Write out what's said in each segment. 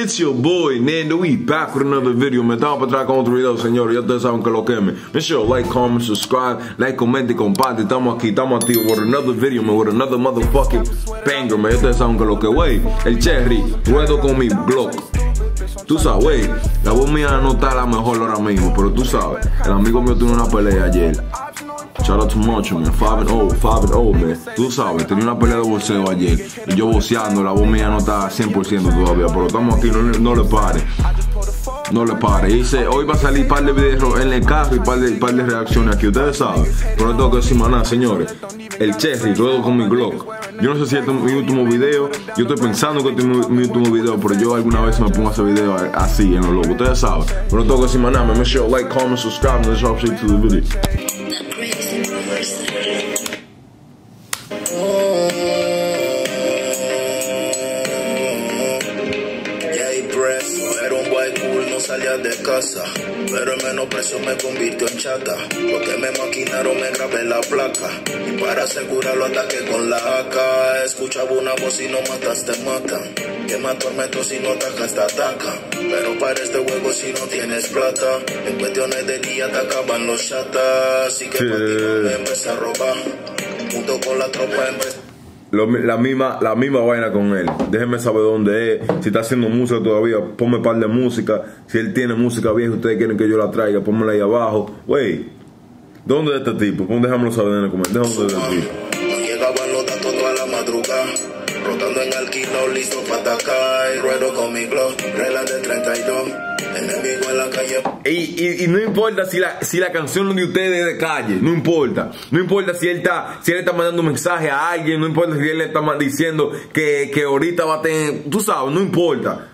It's your boy Nando, we back with another video. Me estamos para atrás con otro video, señores. Ya ustedes saben que lo queme. Make sure like, comment, subscribe, like, comente, comparte. Estamos aquí, estamos activos with another video, man. With another motherfucking banger, man. Ya ustedes saben que lo que, wey. El Cherry, ruedo con mi blog. Tú sabes, wey, la voz mía no está la mejor ahora mismo, pero tú sabes, el amigo mío tuvo una pelea ayer. Shout out to Macho, man. 5 and 0, 5 and 0, man. Tú sabes, tenía una pelea de boxeo ayer. Y yo boxeando, la voz mía no está 100% todavía. Pero estamos aquí, no, no le pare. No le pare. Dice, hoy va a salir un par de videos en el carro y un par de, par de reacciones aquí. Ustedes saben. Pero no tengo que decir más nada, señores. El Cherry, ruedo con mi Glock. Yo no sé si este es mi último video. Yo estoy pensando que este es mi, último video. Pero yo alguna vez me pongo a hacer video así en los logos. Ustedes saben. Pero no tengo que decir más nada. man. Like, comment, subscribe. And let's hop straight to the video. Salía de casa. Pero el menosprecio me convirtió en chata. Lo que me maquinaron me grabé la placa. Y para asegurarlo ataque con la AK. Escuchaba una voz y no matas, te matan. Que me atormento si no atacas, te atacan. Pero para este juego si no tienes plata. En cuestiones de día te acaban los chatas. Así que Sí. para ti no me empecé a robar. Junto con la tropa empecé. La misma, la misma vaina con él. Déjenme saber dónde es. Si está haciendo música todavía, ponme par de música. Si él tiene música vieja, ustedes quieren que yo la traiga, pónmela ahí abajo. Wey, ¿dónde es este tipo? Pon, déjamelo saber en el comentario. ¿Dónde es los datos la madrugada. Rotando en alquilo, listo para atacar. Ruedo con mi regla de 32. Enemigo en la calle. Y, no importa si la, si la canción de ustedes es de calle, no importa. No importa si él está, si él está mandando un mensaje a alguien, no importa si él le está diciendo que, que ahorita va a tener, tú sabes, no importa.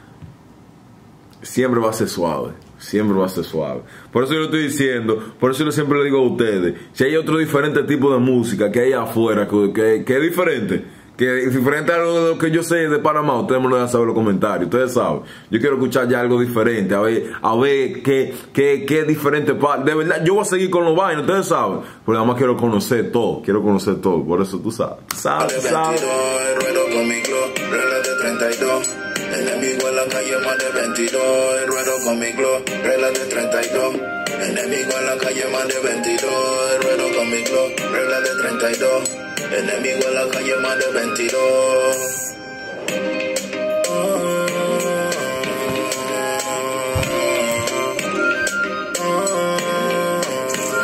Siempre va a ser suave. Siempre va a ser suave. Por eso yo lo estoy diciendo, por eso yo siempre le digo a ustedes, si hay otro diferente tipo de música que hay afuera, que, que- que es diferente, que diferente a lo, lo que yo sé de Panamá, ustedes me lo dejan saber en los comentarios, ustedes saben. Yo quiero escuchar ya algo diferente, a ver, a ver qué, qué, qué diferente. De verdad, yo voy a seguir con los vainos, ustedes saben. Pero además quiero conocer todo, quiero conocer todo, por eso tú sabes. De sabes, sabes. 22, y ruedo con mi glow, regla de 32. Enemigo en la calle más de 22. y ruedo con mi glow, regla de 32. Enemigo en la calle más de 22. y ruedo con mi glow, regla de 32. Enemigo en la calle más de 22.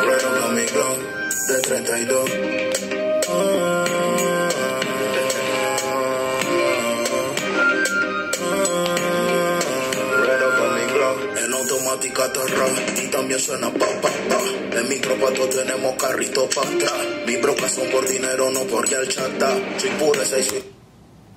Ruedo con mi glow de 32. Ruedo con mi glow en automática tarra suena pa pa pa. En mi tropa todos tenemos carrito pa atrás. Mis brocas son por dinero, no por el chata. Soy pura, soy.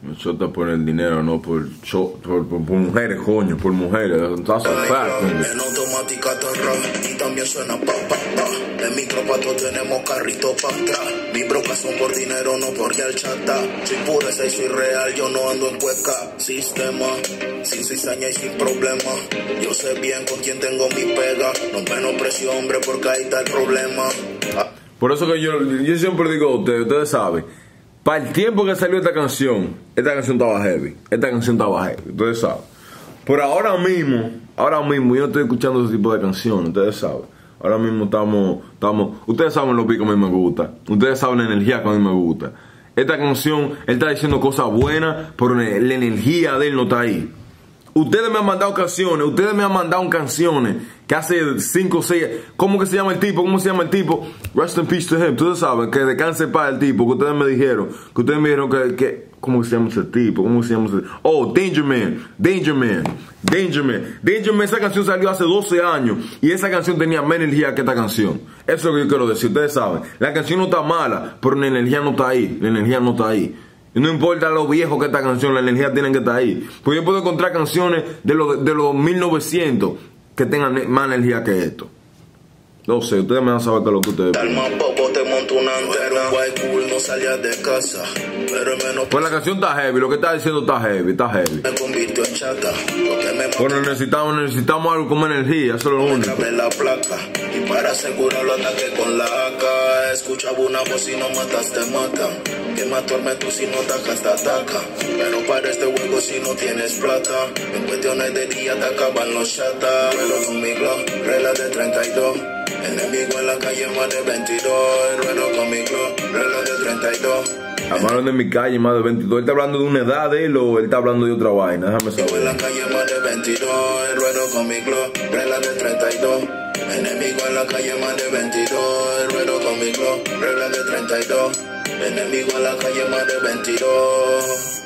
Nosotros por el dinero, no por, cho- por, por, por mujeres, coño, por mujeres. That's a fact. En automática tarra y también suena pa pa pa. En mi tropa todos tenemos carrito pa atrás. Mis brocas son por dinero, no por el chata. Soy pura, soy, soy real, yo no ando en cueca. Sistema, sin cizaña y sin problema. Yo sé bien con quién tengo mi pega. No menosprecio hombre porque ahí está el problema. Por eso que yo, yo siempre digo a ustedes, ustedes saben, para el tiempo que salió esta canción, esta canción estaba heavy, esta canción estaba heavy, ustedes saben. Pero ahora mismo, ahora mismo yo no estoy escuchando ese tipo de canciones, ustedes saben. Ahora mismo estamos, estamos, ustedes saben lo que a mí me gusta, ustedes saben la energía que a mí me gusta. Esta canción, él está diciendo cosas buenas, pero la energía de él no está ahí. Ustedes me han mandado canciones, ustedes me han mandado canciones que hace 5 o 6. ¿Cómo que se llama el tipo? ¿Cómo se llama el tipo? Rest in peace to him. Ustedes saben que descanse para el tipo, que ustedes me dijeron, que ustedes me dijeron que, ¿cómo se llama ese tipo? ¿Cómo se llama ese Oh, Danger Man, Danger Man, Danger Man. Danger Man, esa canción salió hace 12 años y esa canción tenía más energía que esta canción. Eso es lo que yo quiero decir, ustedes saben. La canción no está mala, pero la energía no está ahí, la energía no está ahí. Y no importa lo viejo que esta canción, la energía tiene que estar ahí. Pues yo puedo encontrar canciones de los, de los 1900 que tengan más energía que esto. No sé, ustedes me van a saber qué es lo que ustedes Pues la canción está heavy, lo que está diciendo está heavy, está heavy. Bueno, necesitamos, necesitamos algo como energía, eso es lo único. grabé la placa. Y para asegurarlo ataque con la AK. Escuchaba una voz y no matas, te matan. Que me atorme tú si no atacas, te ataca. Pero para este juego si no tienes plata. En cuestiones de día te acaban los chatas. Con mi glow, regla de 32. Enemigo en la calle más de 22. Ruedo con mi glow, regla de 32. Hablaron de mi calle, más de 22. Él está hablando de una edad de él o él está hablando de otra vaina, déjame Vivo en saber. la calle más de 22, el ruedo con mi glow, regla de 32. Enemigo en la calle más de 22, el ruedo con mi glow, regla de 32. Enemigo en la calle más de 22.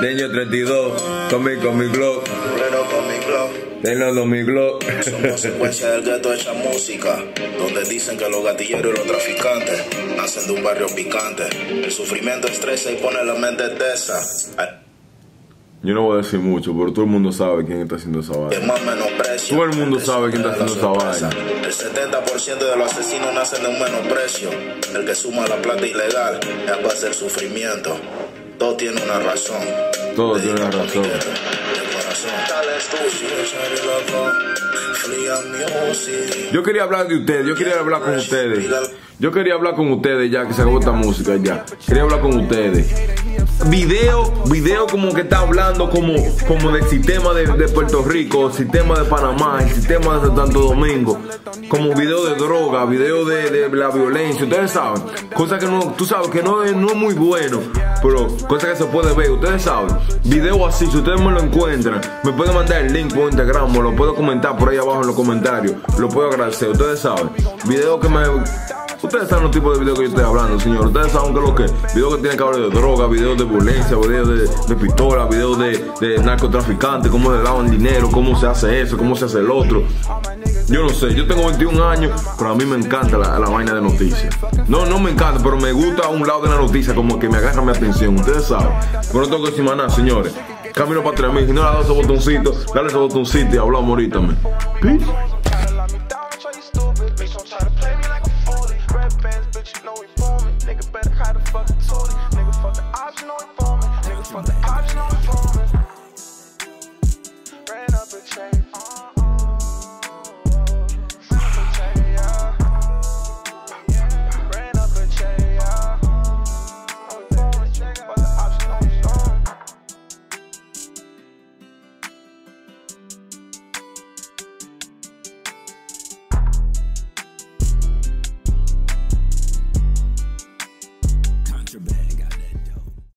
Deño 32, con mi, con mi. Ruedo con mi glow. Tenlo con mi glow. Son consecuencias del gueto hecha música, donde dicen que los gatilleros y los traficantes nacen de un barrio picante. El sufrimiento estresa y pone la mente tesa. Yo no voy a decir mucho, pero todo el mundo sabe quién está haciendo esa vaina. Todo el mundo sabe quién está haciendo esa vaina. El 70% de los asesinos nacen de un menosprecio. El que suma la plata ilegal es base del sufrimiento. Todo tiene una razón. Todo tiene una razón. de corazón. Yo quería hablar de ustedes, yo quería hablar con ustedes. Yo quería hablar con ustedes ya que se acabó esta música ya. Quería hablar con ustedes. Video, video como que está hablando como, como del sistema de, Puerto Rico, sistema de Panamá, el sistema de Santo Domingo, como video de droga, video de, de la violencia, ustedes saben, cosas que no, tú sabes que no es, no es muy bueno, pero cosas que se puede ver, ustedes saben, video así, si ustedes me lo encuentran, me pueden mandar el link por Instagram, o lo puedo comentar por ahí abajo en los comentarios, lo puedo agradecer, ustedes saben, video que me Ustedes saben los tipos de videos que yo estoy hablando, señor. Ustedes saben que lo que Videos que tienen que hablar de droga, videos de violencia, videos de, pistola, videos de, de narcotraficantes, cómo le daban dinero, cómo se hace eso, cómo se hace el otro. Yo no sé, yo tengo 21 años, pero a mí me encanta la, la vaina de noticias. No, no me encanta, pero me gusta un lado de la noticia, como que me agarra mi atención. Ustedes saben. Pero no tengo que decir nada, señores. Camino para 3000. Si no le das ese botoncito, dale ese botoncito y hablamos ahorita, man. Peace. from the option on the phone. Ran up a chain.